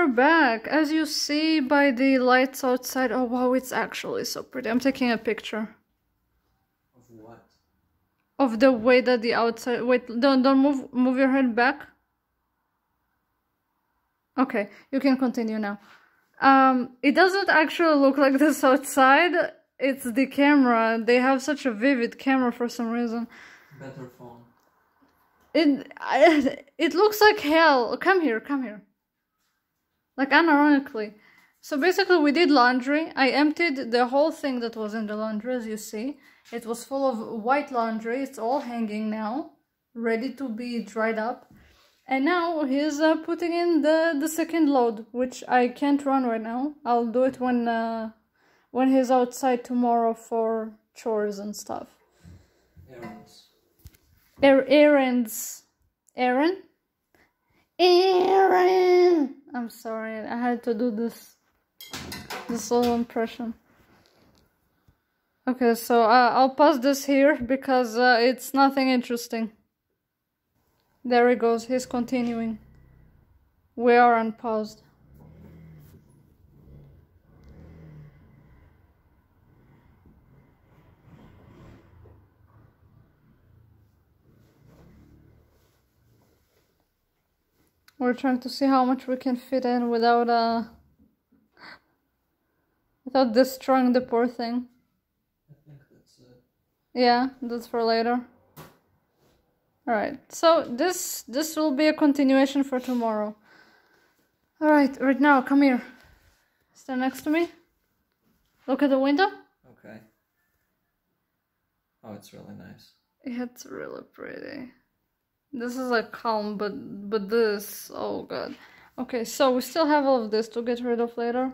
we're back. As you see by the lights outside. Oh wow, it's actually so pretty. I'm taking a picture Of what? of the way that the outside. Wait, don't don't move move your head back. Okay, you can continue now. Um, it doesn't actually look like this outside. It's the camera. They have such a vivid camera for some reason. Better phone. It I, it looks like hell. Come here, come here. Like unironically. So basically, we did laundry. I emptied the whole thing that was in the laundry, as you see. It was full of white laundry. It's all hanging now, ready to be dried up. And now he's uh, putting in the the second load, which I can't run right now. I'll do it when uh, when he's outside tomorrow for chores and stuff. Errands. Er- errands. Aaron? Aaron! I'm sorry, I had to do this. This little impression. Okay, so uh, I'll pause this here because uh, it's nothing interesting. There he goes, he's continuing. We are unpaused. We're trying to see how much we can fit in without uh without destroying the poor thing. I think that's it. Yeah, that's for later. Alright, so this this will be a continuation for tomorrow. Alright, right now, come here. Stand next to me. Look at the window. Okay. Oh, it's really nice. It's really pretty. This is a calm, but but this, oh god. Okay, so we still have all of this to get rid of later.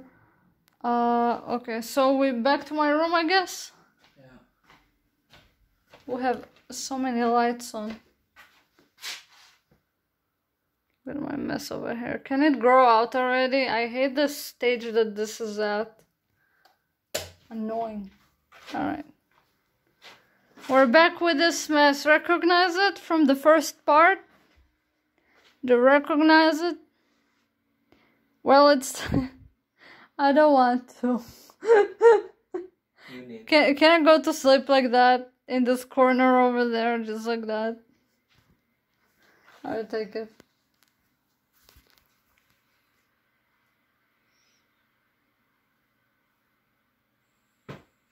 Uh, okay, so we back to my room, I guess. Yeah. We have so many lights on. Look at my mess over here. Can it grow out already? I hate the stage that this is at. Annoying. Alright. We're back with this mess. Recognize it from the first part? Do you recognize it? Well, it's. I don't want to. Can, can I go to sleep like that? In this corner over there, just like that? I'll take it.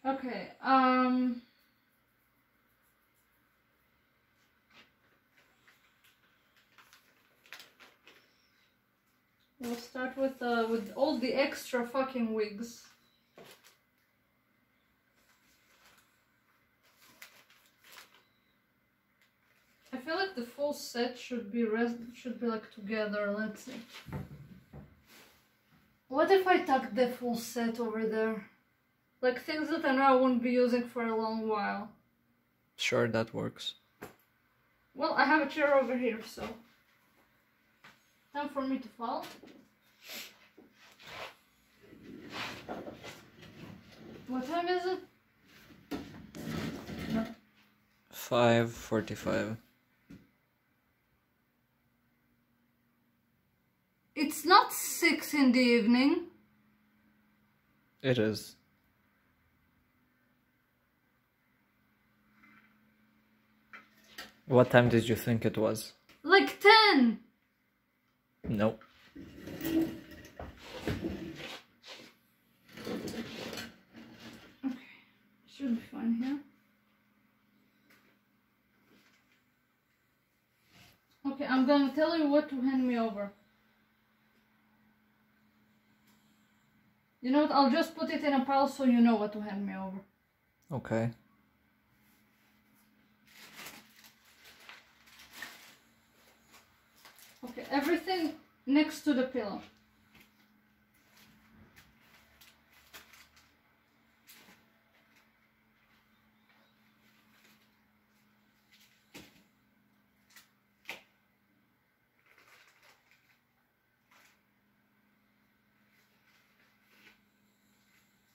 Okay, um... We'll start with uh, with all the extra fucking wigs. I feel like the full set should be res- should be like together. Let's see. What if I tuck the full set over there? Like things that I know I won't be using for a long while. Sure, that works. Well, I have a chair over here, so time for me to fall. What time is it? 545. It's not six in the evening. It is. What time did you think it was? Like ten. Nope. Okay, should be fine here. Okay, I'm gonna tell you what to hand me over. You know what? I'll just put it in a pile so you know what to hand me over. Okay. Okay, everything next to the pillow.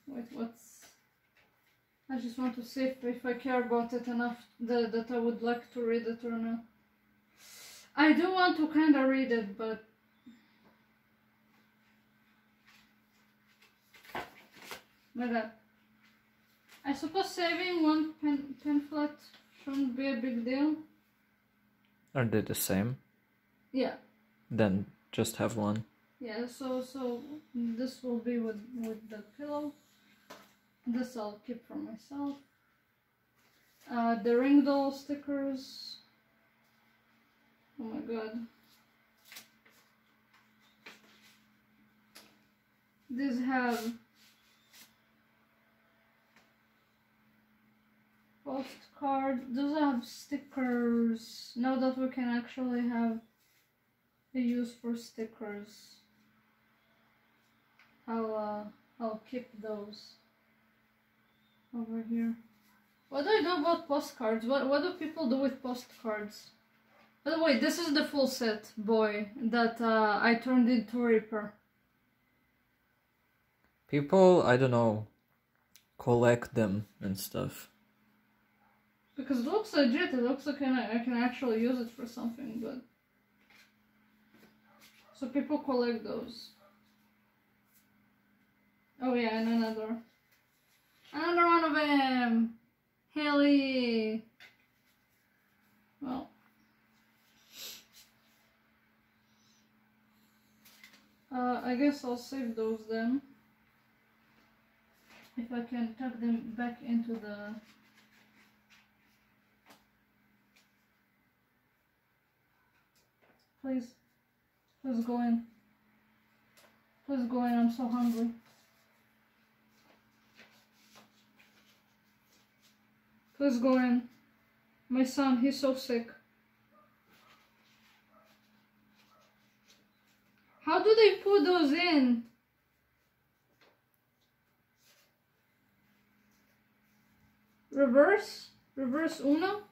Wait, what's... I just want to see if, if I care about it enough that, that I would like to read it or not. I do want to kind of read it, but My god. I suppose saving one pen pamphlet shouldn't be a big deal. Are they the same? Yeah. Then just have one. Yeah, so so this will be with with the pillow. This I'll keep for myself. Uh, the Ringdoll stickers. Oh my god. These have postcard. Those have stickers. Now that we can actually have a use for stickers. I'll uh, I'll keep those over here. What do I do about postcards? What what do people do with postcards? By the way, this is the full set, boy, that uh, I turned into Reaper. People, I don't know, collect them and stuff. Because it looks legit, it looks like I can actually use it for something, but... So people collect those. Oh yeah, and another. Another one of them! Haley! Well. Uh, I guess I'll save those then. If I can tuck them back into the Please. Please go in. Please go in, I'm so hungry. Please go in. My son, he's so sick. How do they put those in? Reverse? Reverse Uno?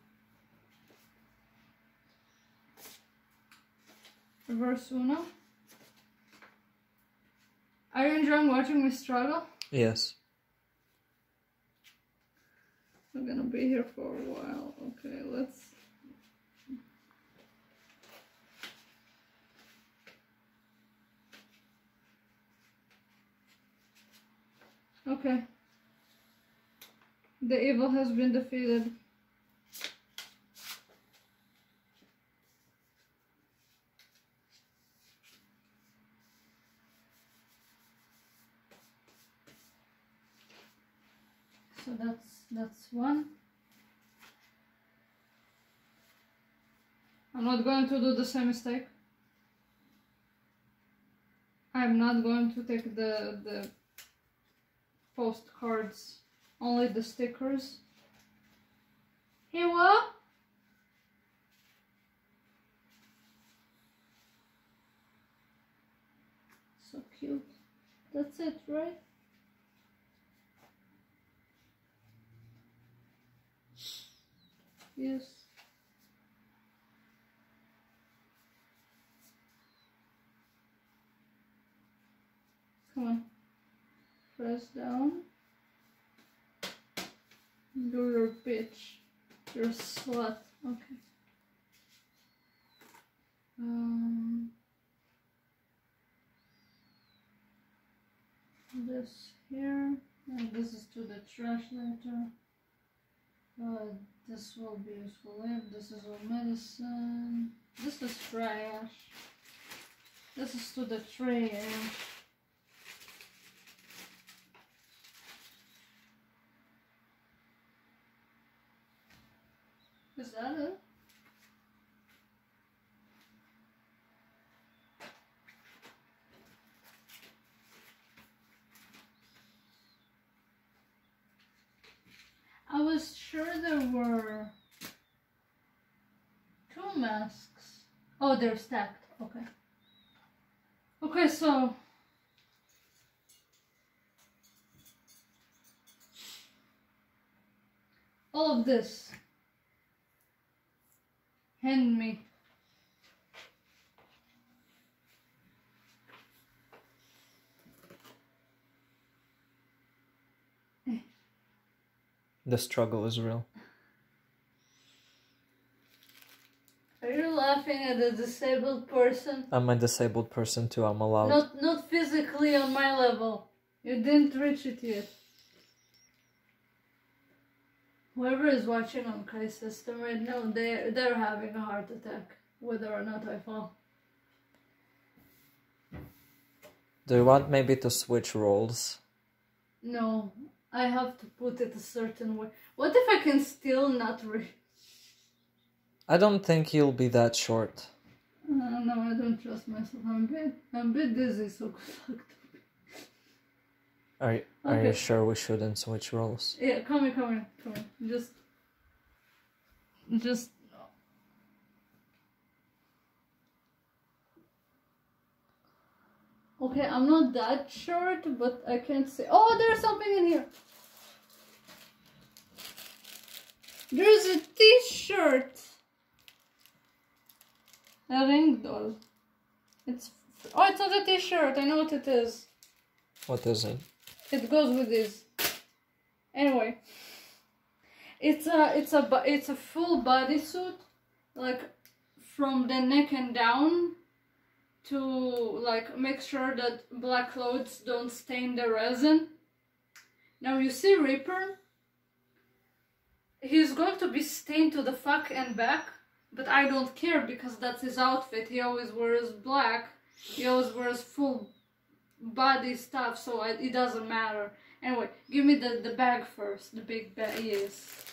Reverse Uno? Are you enjoying watching me struggle? Yes. I'm gonna be here for a while. Okay, let's. Okay. The evil has been defeated. So that's that's one. I'm not going to do the same mistake. I'm not going to take the the postcards, only the stickers. Hey, what? So cute. That's it, right? Yes. Come on. Press down. Do your bitch. You're a slut. Okay. Um, this here. And this is to the trash later. Uh, this will be useful if this is all medicine. This is trash. This is to the trash. Is that it? I was sure there were two masks. Oh, they're stacked. Okay. Okay, so all of this. Hand me. The struggle is real. Are you laughing at a disabled person? I'm a disabled person too, I'm allowed. Not not physically on my level. You didn't reach it yet. Whoever is watching on Kai's system right now, they they're having a heart attack, whether or not I fall. Do you want maybe to switch roles? No, I have to put it a certain way. What if I can still not read? I don't think you'll be that short. Uh, no, I don't trust myself. I'm a bit, I'm a bit dizzy, so good. Are you, are you Okay. sure we shouldn't switch roles? Yeah, come here, come here, come here. Just, just. Okay, I'm not that short, but I can't see. Oh, there's something in here. There's a T-shirt. A Ringdoll. It's oh, it's not a T-shirt. I know what it is. What is it? It goes with this. Anyway, it's a it's a it's a full bodysuit, like from the neck and down, to like make sure that black clothes don't stain the resin. Now you see Reaper. He's going to be stained to the fuck and back, but I don't care because that's his outfit. He always wears black. He always wears full body stuff, so I, it doesn't matter. Anyway, give me the, the bag first, the big bag, yes.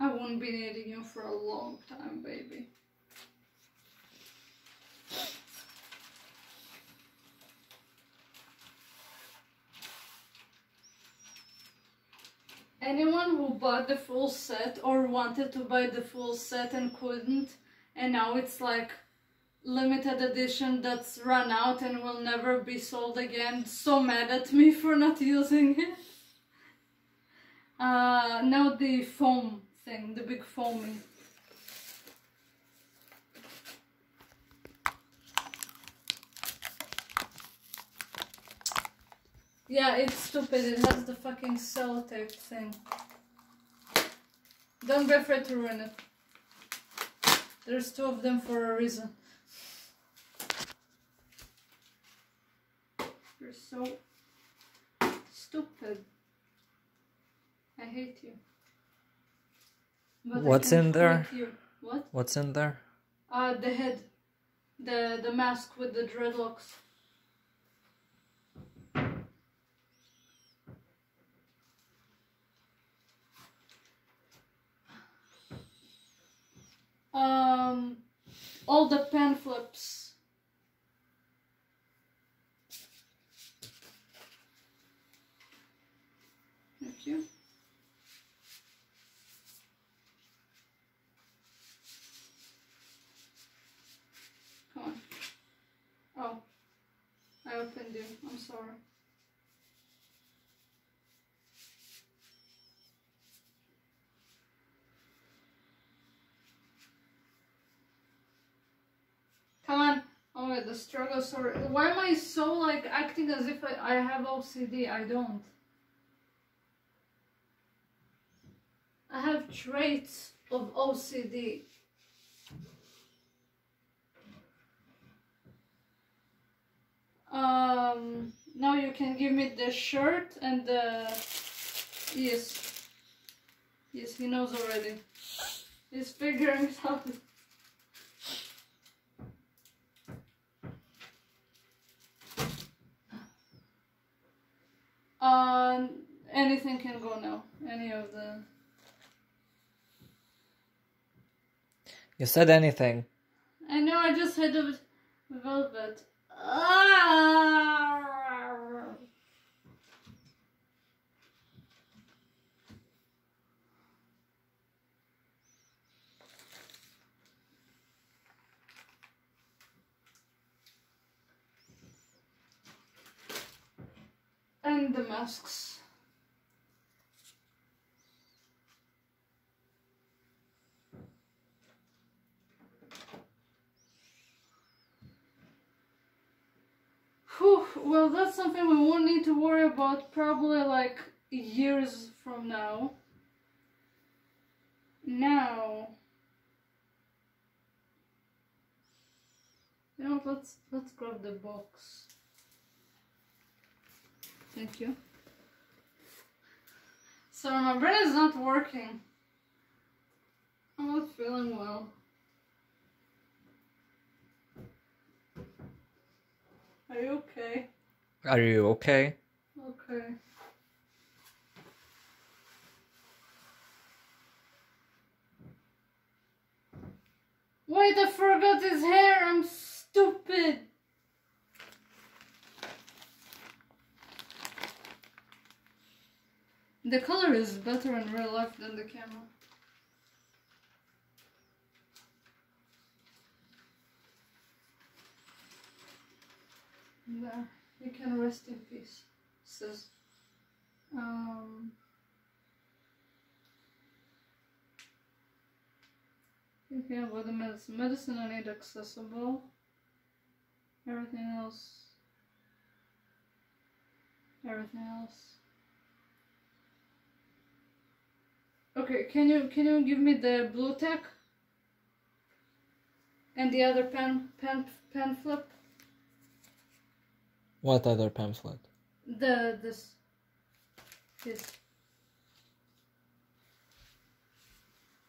I won't be needing you for a long time, baby. Anyone who bought the full set or wanted to buy the full set and couldn't, and now it's like limited edition that's run out and will never be sold again. So mad at me for not using it. Uh, now the foam thing, the big foamy. Yeah, it's stupid. It has the fucking cell sellotape thing. Don't be afraid to ruin it. There's two of them for a reason. You're so stupid. I hate you. But What's in there? You. What? What's in there? Uh, the head. The the mask with the dreadlocks. Um, all the pen flips. Thank you. Come on. Oh, I opened you. I'm sorry. Come on. Oh, wait, the struggle. Sorry. Why am I so like acting as if I, I have OCD? I don't. I have traits of OCD. Um, now you can give me the shirt and the. Yes. Yes, he knows already. He's figuring out. Um, anything can go now. Any of the. You said anything. I know. I just had the velvet. Ah! The masks. Whew, well, that's something we won't need to worry about probably like years from now. Now, you know, let's let's grab the box. Thank you. So my brain is not working. I'm not feeling well. Are you okay? Are you okay? Okay. Wait, I forgot his hair. I'm stupid. The color is better in real life than the camera. There, you can rest in peace, sis. Um, okay, well, the medicine. Medicine I need accessible. Everything else. Everything else. Okay, can you can you give me the blue tech? And the other pen pen pen flip? What other pamphlet? The this this.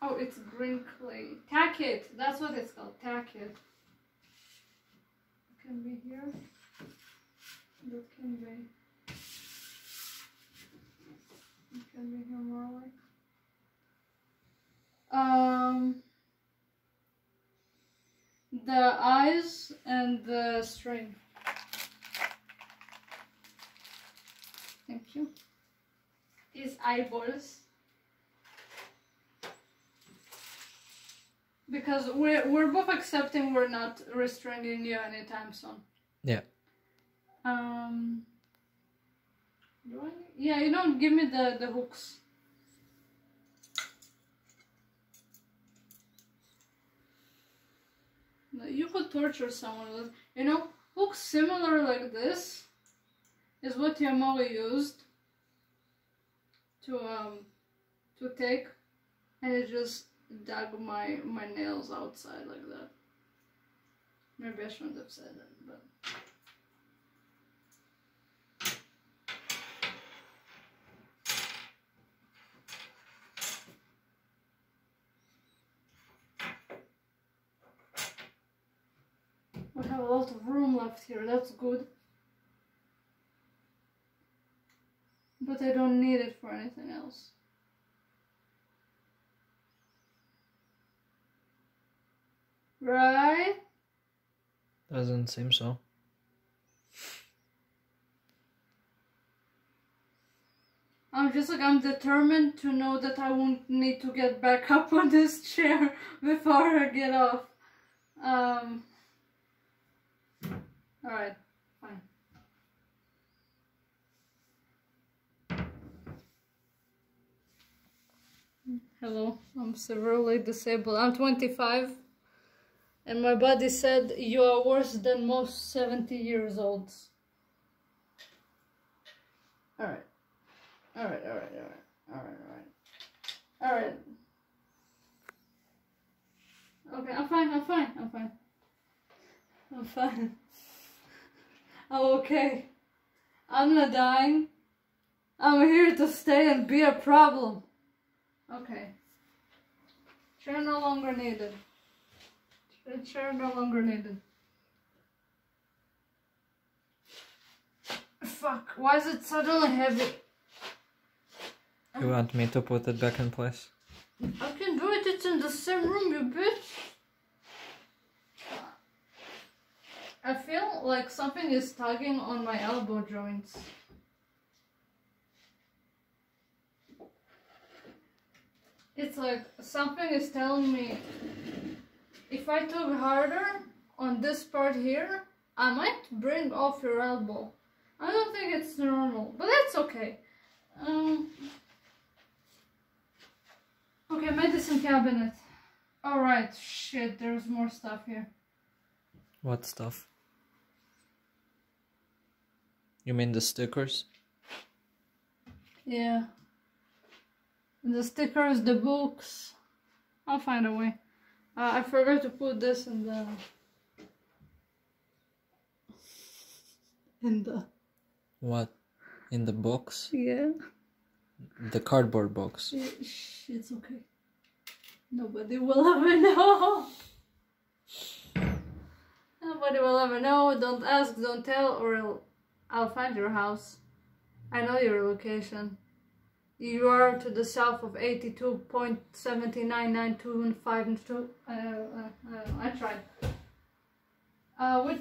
Oh, it's green clay. Tack it. That's what it's called. Tack it. Can be here. That can be. It can be here more like. Um. The eyes and the string. Thank you. His eyeballs. Because we're we're both accepting we're not restraining you anytime soon. Yeah. Um. Do I? Yeah, you don't give me the the hooks. You could torture someone with, you know, hooks similar like this is what mother used to um to take and it just dug my my nails outside like that. Maybe I shouldn't have said that, but we have a lot of room left here, that's good. But I don't need it for anything else. Right? Doesn't seem so. I'm just like, I'm determined to know that I won't need to get back up on this chair before I get off. Um. Alright, fine. Hello, I'm severely disabled. I'm 25, and my body said you are worse than most 70 years olds. Alright. Alright, alright, alright, alright, alright. Alright. Okay, I'm fine, I'm fine, I'm fine. I'm fine. I'm okay. I'm not dying. I'm here to stay and be a problem. Okay. Chair no longer needed. Chair no longer needed. Fuck, why is it suddenly heavy? You want me to put it back in place? I can do it, it's in the same room, you bitch. I feel like something is tugging on my elbow joints. It's like something is telling me if I tug harder on this part here, I might bring off your elbow. I don't think it's normal, but that's okay. Um, okay, medicine cabinet. Alright, shit, there's more stuff here. What stuff? You mean the stickers? Yeah. The stickers, the books. I'll find a way. Uh, I forgot to put this in the in the What? In the box? yeah. The cardboard box. It's okay. Nobody will ever know. Nobody will ever know. Don't ask, don't tell, or I'll, I'll find your house. I know your location. You are to the south of 82.799252. Uh, uh, uh, I tried. Uh, what,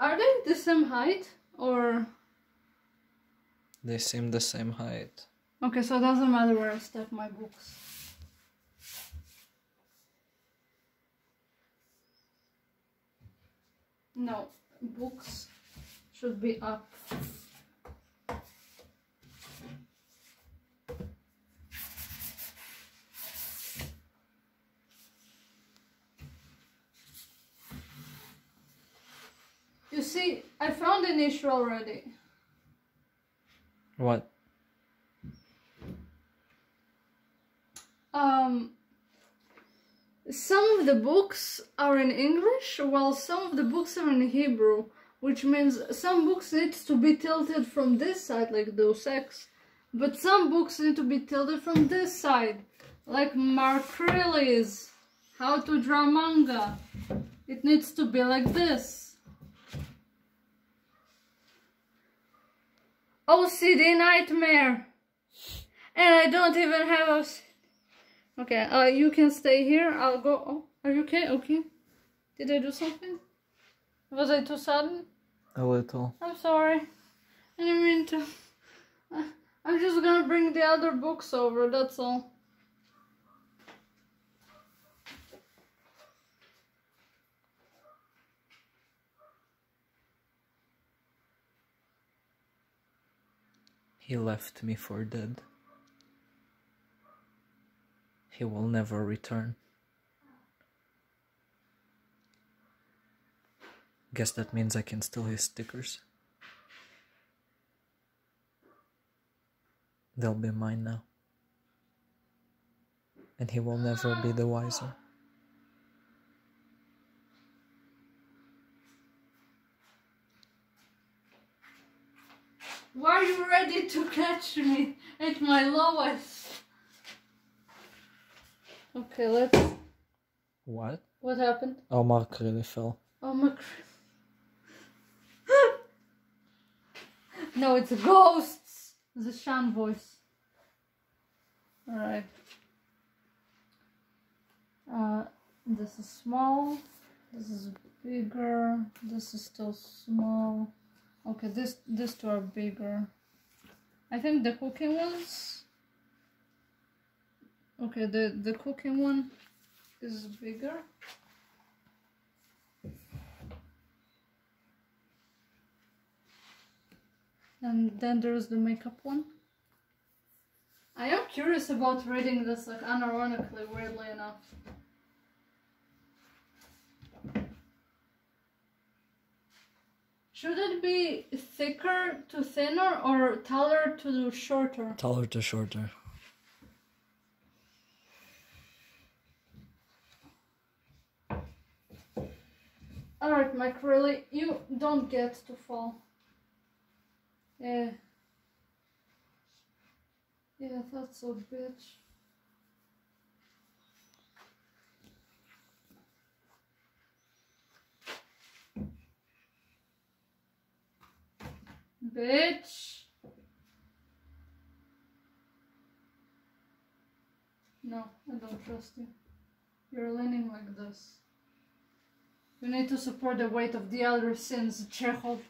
are they the same height? Or. They seem the same height. Okay, so it doesn't matter where I stack my books. No, books should be up. You see, I found an issue already. What? Um, some of the books are in English, while some of the books are in Hebrew, which means some books need to be tilted from this side, like Deus Ex, but some books need to be tilted from this side, like Mark Crilley's How to Draw Manga. It needs to be like this. OCD nightmare. And I don't even have a. Okay, uh, you can stay here. I'll go. Oh, are you okay? Okay. Did I do something? Was I too sudden? A little. I'm sorry. I didn't mean to. I'm just gonna bring the other books over, that's all. He left me for dead. He will never return. Guess that means I can steal his stickers. They'll be mine now. And he will never be the wiser. Were you ready to catch me at my lowest? Okay, let's. What? What happened? Oh, Mark Crilley fell. Oh my. No, it's ghosts. The Shan voice. All right. Uh, this is small. This is bigger. This is still small. Okay, this these two are bigger. I think the cooking ones. Okay, the the cooking one is bigger. And then there's the makeup one. I am curious about reading this like unironically, weirdly enough. Should it be thicker to thinner or taller to shorter? Taller to shorter. Alright, Mike, really, you don't get to fall. Yeah. Yeah, that's so bitch. Bitch. No, I don't trust you. You're leaning like this. You need to support the weight of the other sins, Chekhov.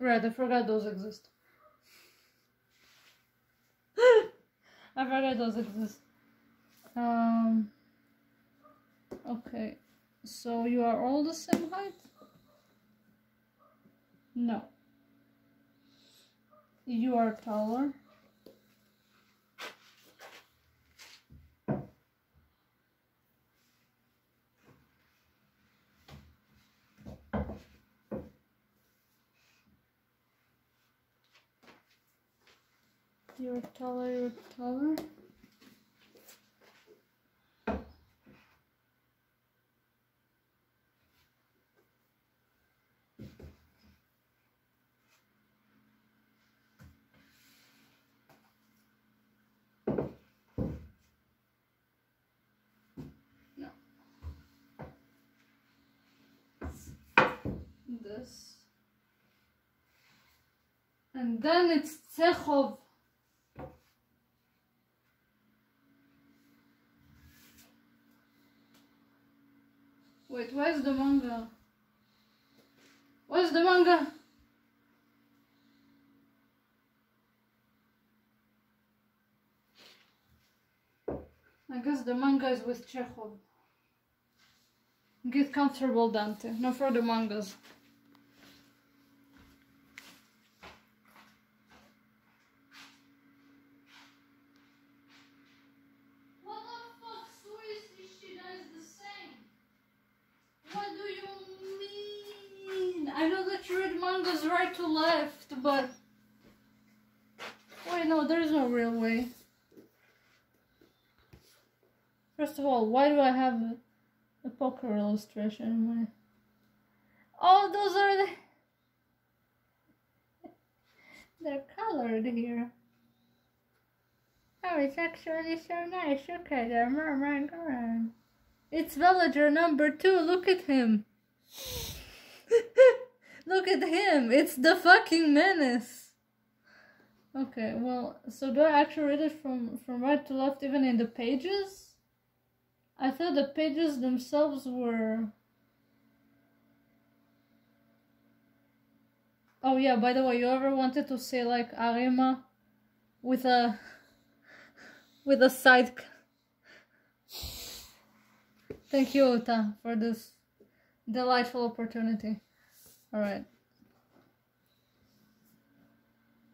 Right, I forgot those exist. I forgot those exist. Um. Okay, so you are all the same height? No. You are taller. Yortala Yortala. this. And then it's Tsechov. Wait, where's the manga? Where's the manga? I guess the manga is with Chekhov. Get comfortable, Dante. No further mangas. What the fuck? Seriously, she does the same. What do you mean? I know that you mangas right to left, but. Wait, no, there's no real way. First of all, why do I have a, poker illustration in my. Oh, those are the. They're colored here. Oh, it's actually so nice. Look at them. Oh my god. It's villager number two. Look at him. Look at him. It's the fucking menace. Okay, well, so do I actually read it from, from right to left even in the pages? I thought the pages themselves were. Oh yeah, by the way, you ever wanted to say like Arima with a with a side Thank you, Uta, for this delightful opportunity. Alright.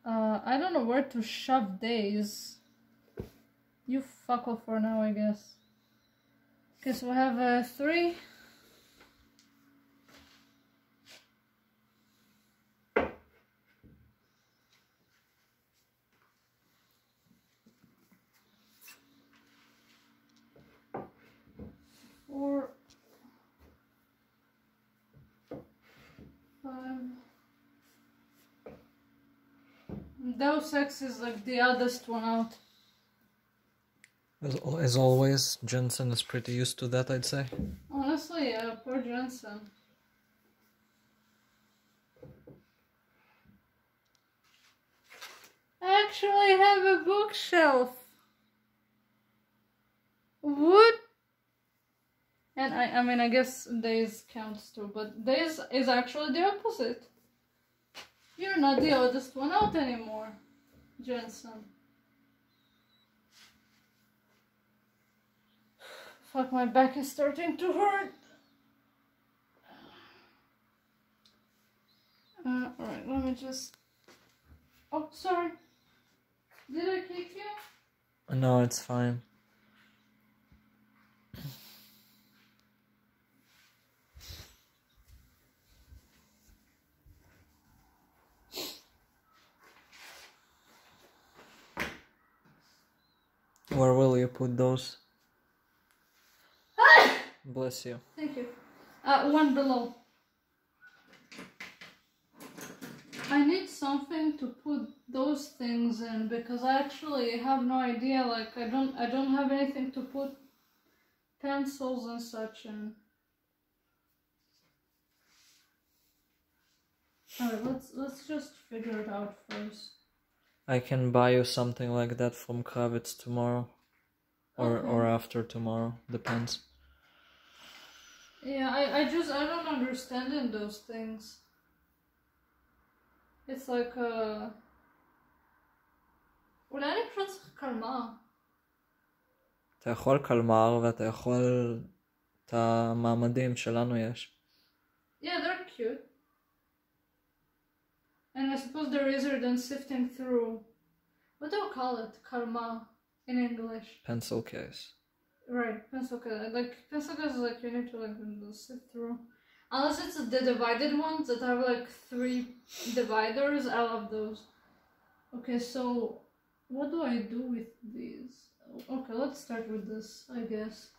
Uh, I don't know where to shove days. You fuck off for now, I guess. Okay, so we have uh, three. Four. Five. Deus Ex is like the oddest one out. As, as always, Jensen is pretty used to that, I'd say. Honestly, yeah, poor Jensen. I actually have a bookshelf. What? And I, I mean, I guess days counts too, but days is actually the opposite. You're not the oldest one out anymore, Jensen. Fuck, my back is starting to hurt. Uh, alright, let me just. Oh, sorry. Did I kick you? No, it's fine. Where will you put those? Bless you. Thank you. Uh, one below. I need something to put those things in because I actually have no idea. Like I don't, I don't have anything to put pencils and such in. Alright, let's let's just figure it out first. I can buy you something like that from Kravitz tomorrow. Or Okay. or after tomorrow. Depends. Yeah, I, I just I don't understand in those things. It's like uh אולי אני פשוט צריך קלמר. אתה יכול קלמר ואתה יכול את המעמדים שלנו יש. Yeah, they're cute. And I suppose the razor then sifting through what do you call it? Karma in English. Pencil case. Right, pencil case. Like pencil case is like you need to like sift through. Unless it's the divided ones that have like three dividers, I love those. Okay, so what do I do with these? Okay, let's start with this, I guess.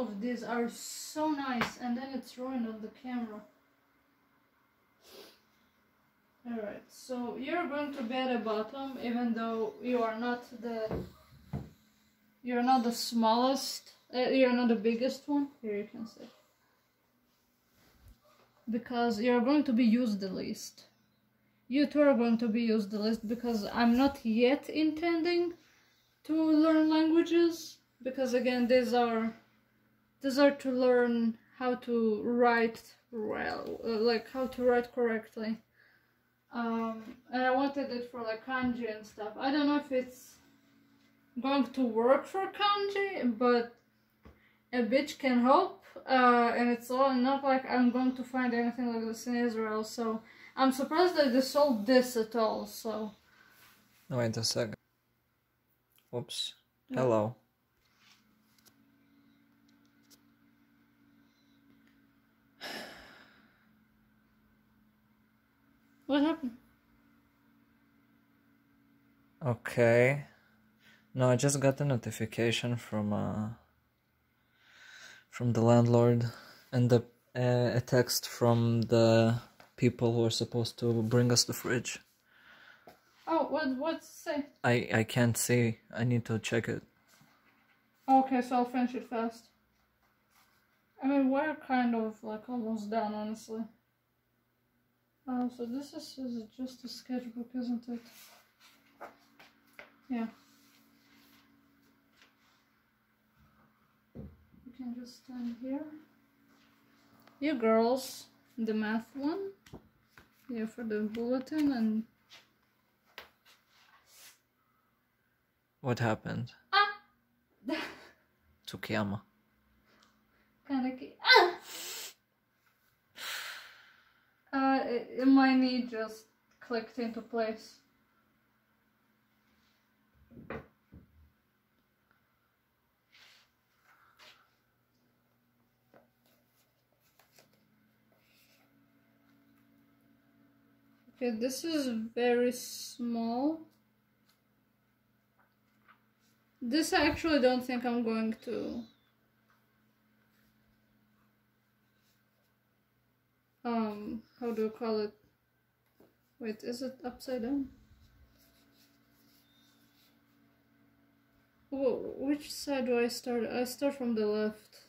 Of these are so nice, and then it's ruined on the camera. Alright, so you're going to be at the bottom, even though you are not the you're not the smallest, uh, you're not the biggest one. Here you can see. Because you're going to be used the least. You two are going to be used the least because I'm not yet intending to learn languages. Because again, these are these are to learn how to write well, uh, like how to write correctly. Um, and I wanted it for like kanji and stuff. I don't know if it's going to work for kanji, but a bitch can hope. Uh, and it's all not like I'm going to find anything like this in Israel. So I'm surprised that they sold this at all. So Wait a second. Yeah. Hello. What happened? Okay. No, I just got a notification from uh from the landlord and the uh, a text from the people who are supposed to bring us the fridge. Oh, what what's it say? I I can't see. I need to check it. Okay, so I'll finish it fast. I mean, we're kind of like almost done, honestly. Uh, so this is, is just a sketchbook, isn't it? Yeah. You can just stand here. You girls, the math one. Yeah, for the bulletin and What happened? ah, Tsukiyama. kind of ah. Uh, my knee just clicked into place. Okay, this is very small. This I actually don't think I'm going to um how do you call it wait is it upside down Whoa, which side do I start? I start from the left.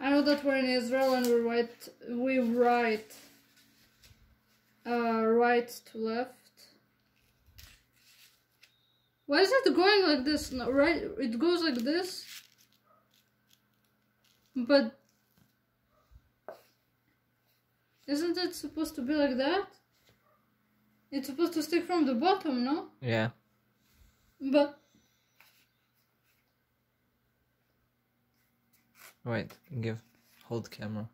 I know that we're in Israel and we write we write uh, right to left. Why is it going like this? No, right, it goes like this. But isn't it supposed to be like that? It's supposed to stick from the bottom, no? Yeah. But Wait. Give. Hold camera.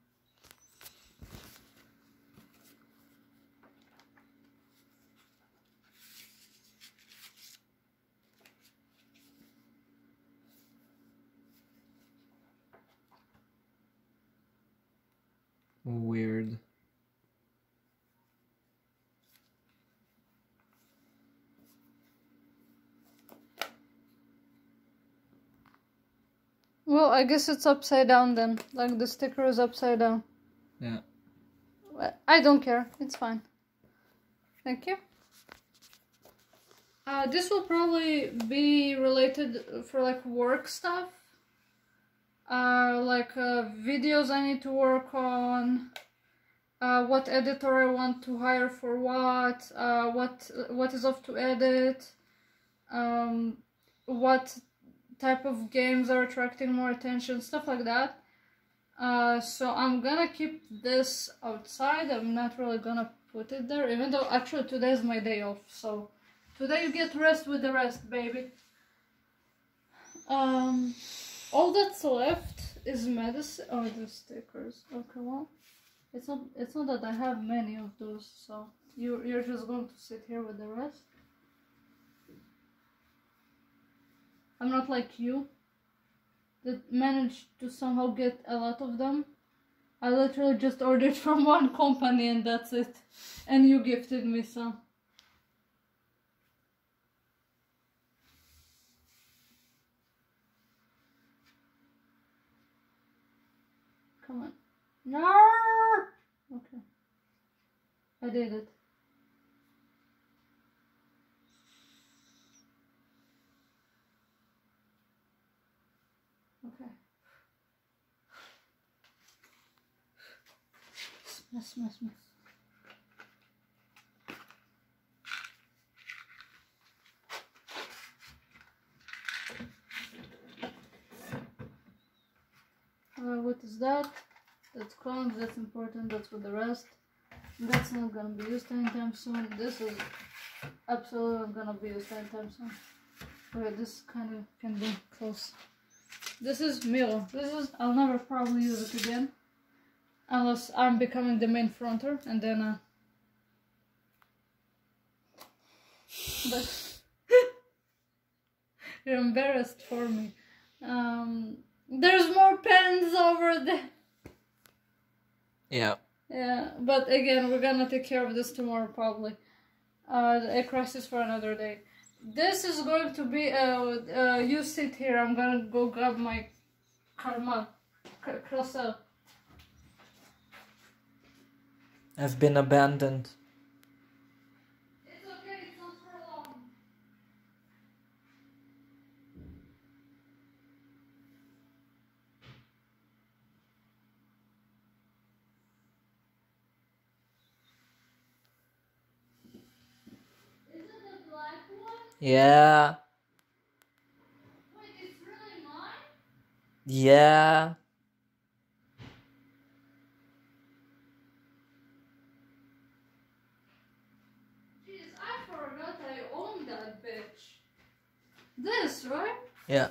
Weird. Well, I guess it's upside down then. Like the sticker is upside down. Yeah. I don't care. It's fine. Thank you. Uh, this will probably be related for like work stuff. Uh, like uh, videos I need to work on. Uh, what editor I want to hire for what. Uh, what what is off to edit. Um, what type of games are attracting more attention, stuff like that. Uh, so I'm gonna keep this outside. I'm not really gonna put it there, even though actually today is my day off. So today you get rest with the rest, baby. Um, all that's left is medicine. Oh, the stickers. Okay, well, it's not. It's not that I have many of those. So you you're just going to sit here with the rest. I'm not like you that managed to somehow get a lot of them. I literally just ordered from one company and that's it. And you gifted me some. Come on. No! Okay. I did it. Okay. Mess, mess, mess. Uh, what is that? That's clones, that's important, that's for the rest. That's not gonna be used anytime soon. This is absolutely not gonna be used anytime soon. Okay, this kind of can be close. This is Milo. This is, I'll never probably use it again. Unless I'm becoming the main fronter and then, uh... But... You're embarrassed for me. Um, there's more pens over there. Yeah. Yeah, but again, we're gonna take care of this tomorrow probably. Uh, a crisis for another day. This is going to be. Uh, uh, you sit here. I'm gonna go grab my karma croissant. I've been abandoned. It's okay. It's not for long. Is it the been abandoned. Yeah. Wait, it's really mine? Yeah. Jeez, I forgot I owned that bitch. This, right? Yeah.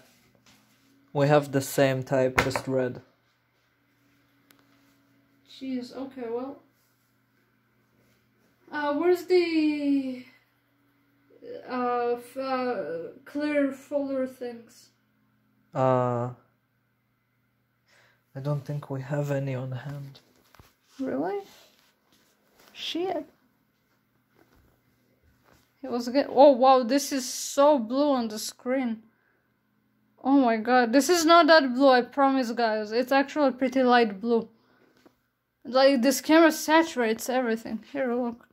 We have the same type, just red. Jeez, okay, well. Uh, where's the uh, f- uh clear folder things? Uh. I don't think we have any on hand. Really? Shit. It was good. Oh wow, this is so blue on the screen. Oh my god, this is not that blue, I promise, guys. It's actually pretty light blue. Like this camera saturates everything. Here, look,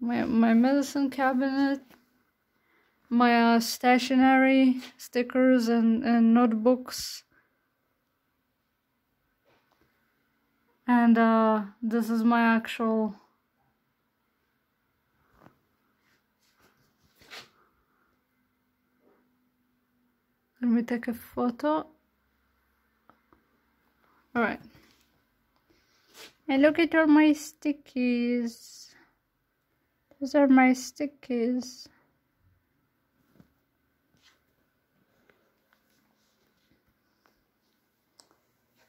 my my medicine cabinet, my uh, stationery stickers and and notebooks. And uh, this is my actual. Let me take a photo. Alright. And look at all my stickies. Those are my stickies.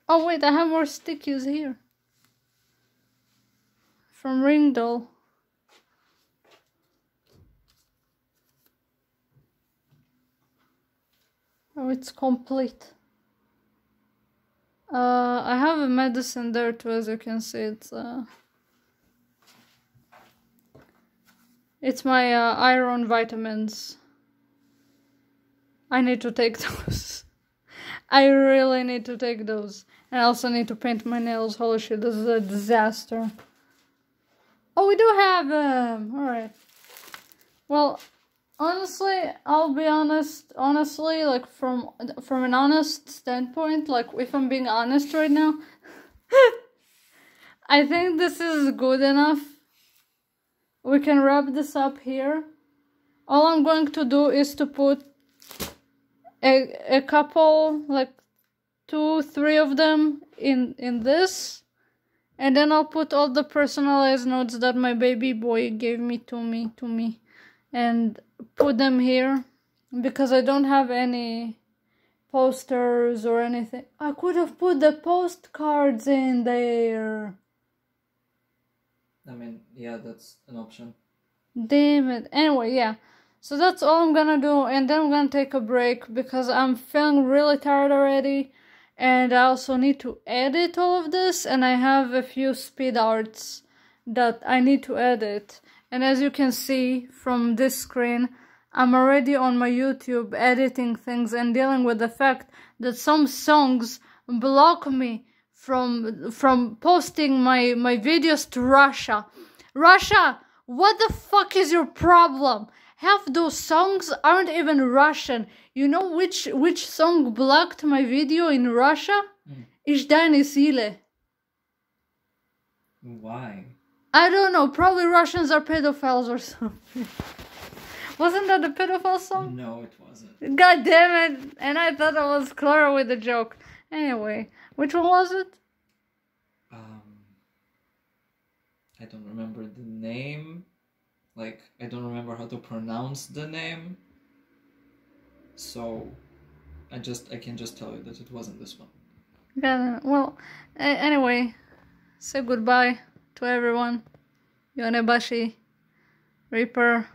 Oh wait, I have more stickies here. From Ringdoll. Oh, it's complete. Uh, I have a medicine there too, as you can see. It's uh, it's my uh, iron vitamins. I need to take those. I really need to take those. And I also need to paint my nails. Holy shit, this is a disaster. Oh, we do have them. All right. Well, honestly, I'll be honest. Honestly, like from from an honest standpoint, like if I'm being honest right now, I think this is good enough. We can wrap this up here. All I'm going to do is to put a a couple like two three of them in in this and then I'll put all the personalized notes that my baby boy gave me to me to me and put them here because I don't have any posters or anything. I could have put the postcards in there. I mean, yeah, that's an option. Damn it. Anyway, yeah. So that's all I'm gonna do, and then I'm gonna take a break because I'm feeling really tired already, and I also need to edit all of this, and I have a few speed arts that I need to edit. And as you can see from this screen, I'm already on my YouTube editing things and dealing with the fact that some songs block me from from posting my my videos to Russia. Russia, what the fuck is your problem? Half those songs aren't even Russian. You know which which song blocked my video in Russia? Mm. Ijdani Sile. Why? I don't know. Probably Russians are pedophiles or something. Wasn't that a pedophile song? No, it wasn't. God damn it! And I thought I was clever with the joke. Anyway, which one was it? Um, I don't remember the name. Like, I don't remember how to pronounce the name. So, I just I can just tell you that it wasn't this one. God, well, anyway, say goodbye to everyone. Yonebashi, Reaper,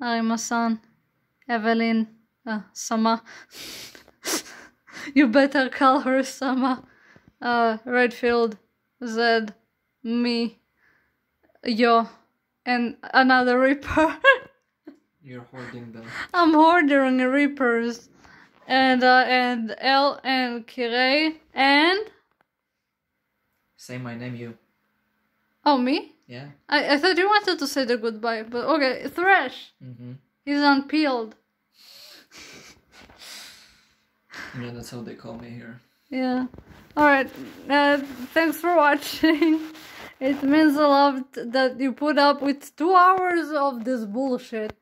Arimasan, Evelyn, uh, Sama. you better call her Sama. Uh, Redfield, Zed, me, Yo, and another Reaper. You're hoarding them. I'm ordering Reapers. And, uh, and L and Kirei and. Say my name, you. Oh, me? Yeah. I, I thought you wanted to say the goodbye, but okay, Thresh. Mm-hmm. He's unpeeled. Yeah, that's how they call me here. Yeah. Alright, uh, thanks for watching. It means a lot that you put up with two hours of this bullshit.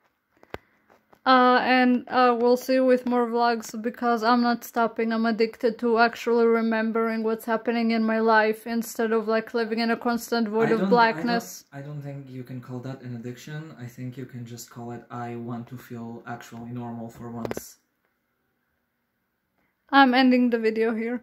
Uh, and uh, we'll see you with more vlogs because I'm not stopping. I'm addicted to actually remembering what's happening in my life instead of like living in a constant void of blackness. I don't, I don't think you can call that an addiction. I think you can just call it I want to feel actually normal for once. I'm ending the video here.